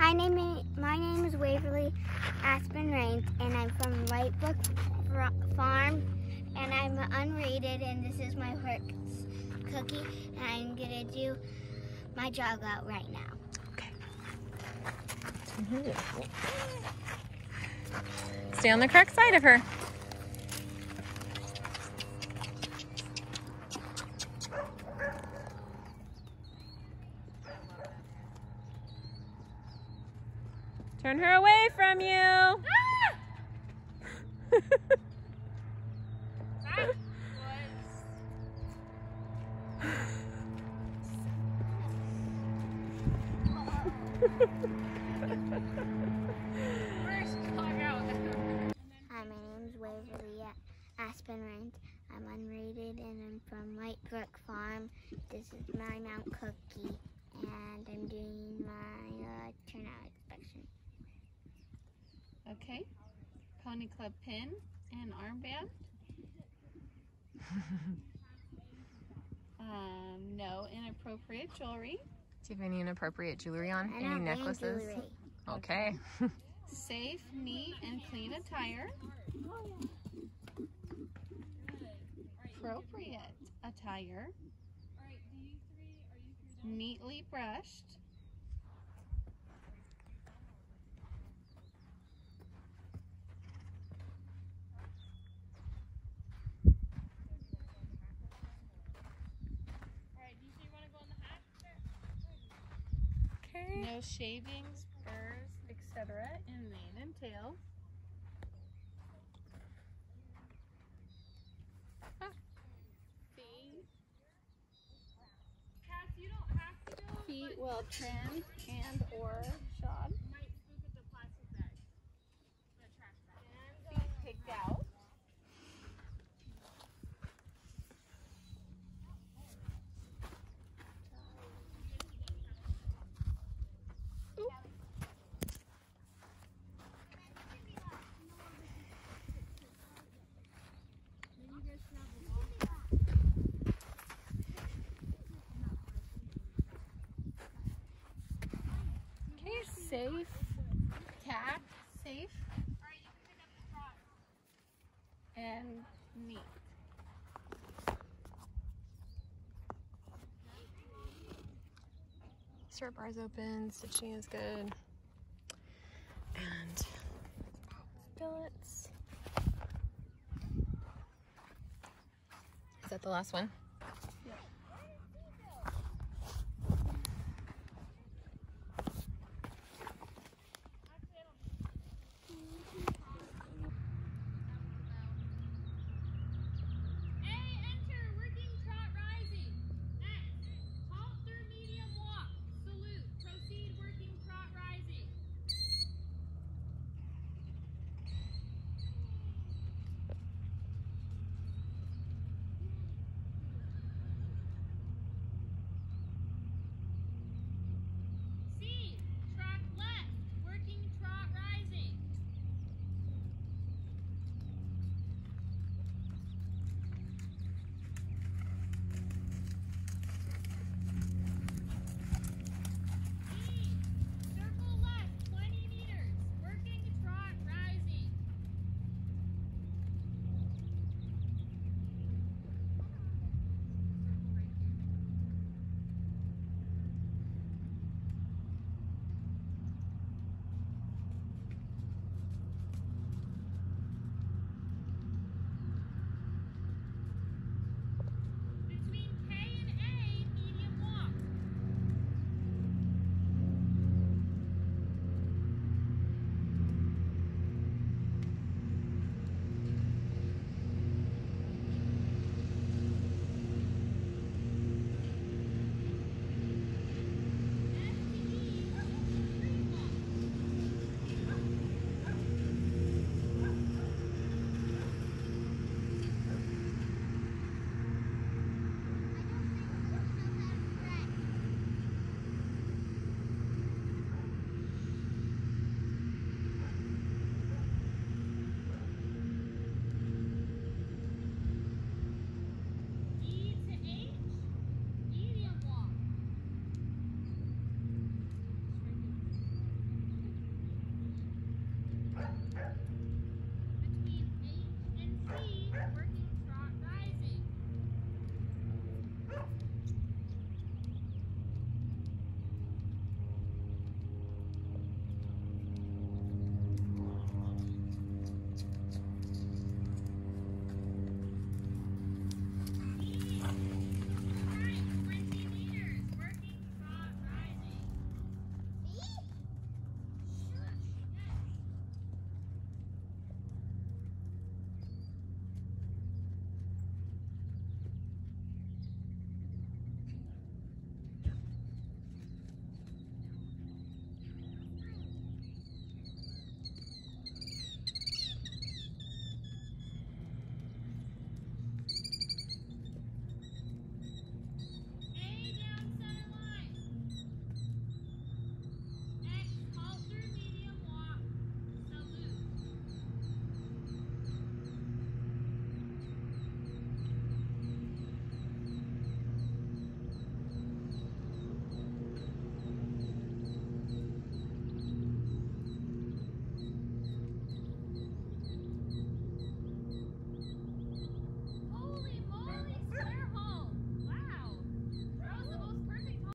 Hi, name my name is Waverly Aspen Rains, and I'm from Fr- Farm, and I'm unrated, and this is my work cookie, and I'm gonna do my jog out right now. Okay. Stay on the correct side of her. Turn her away from you. Hi, my name is Waverly Aspen Rains. I'm unrated, and I'm from Whitebrook Farm. This is my Mount Cookie, and I'm doing my uh, inspection. Okay. Pony Club pin and armband. um, no inappropriate jewelry. Do you have any inappropriate jewelry on? I Any necklaces? jewelry. Okay. Safe, neat, and clean attire. Appropriate attire. Neatly brushed. Okay. No shavings, spurs, etc. in mane and tail. Feet. Feet well trimmed and or shod. Feet picked out. Okay, safe. Tack, safe. And neat. Stirrup bars open, stitching is good. And billets. Is that the last one?